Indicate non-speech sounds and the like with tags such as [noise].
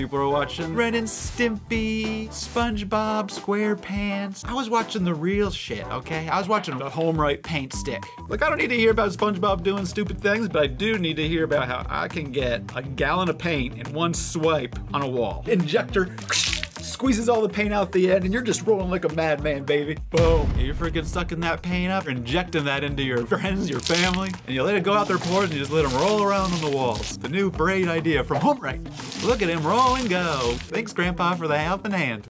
People were watching Ren and Stimpy, SpongeBob, SquarePants. I was watching the real shit, okay? I was watching the HomeRight paint stick. Like, I don't need to hear about SpongeBob doing stupid things, but I do need to hear about how I can get a gallon of paint in one swipe on a wall. Injector squeezes all the paint out the end, and you're just rolling like a madman, baby. Boom. You're freaking sucking that paint up, injecting that into your [laughs] friends, your family, and you let it go out their pores and you just let them roll around on the walls. The new braid idea from HomeRight. Look at him roll and go. Thanks, Grandpa, for the helping hand.